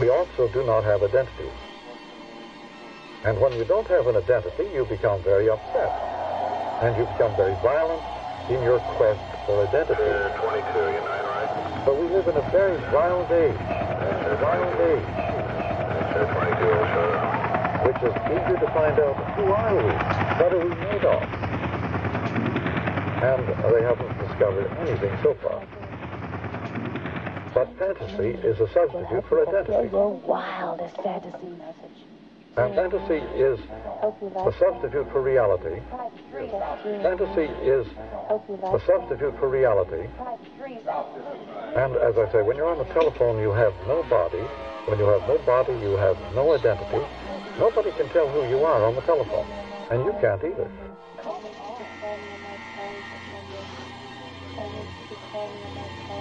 we also do not have identities. And when you don't have an identity, you become very upset. And you become very violent in your quest for identity. Uh, 22, you're nine right. But we live in a very violent age. A violent age, Uh, 22, also. which is eager to find out who are we? What are we made of? And they haven't discovered anything so far. But fantasy is a substitute for identity. Your wildest fantasy. message. And fantasy is a substitute for reality. Fantasy is a substitute for reality. And as I say, when you're on the telephone, you have no body. When you have no body, you have no identity. Nobody can tell who you are on the telephone. And you can't either.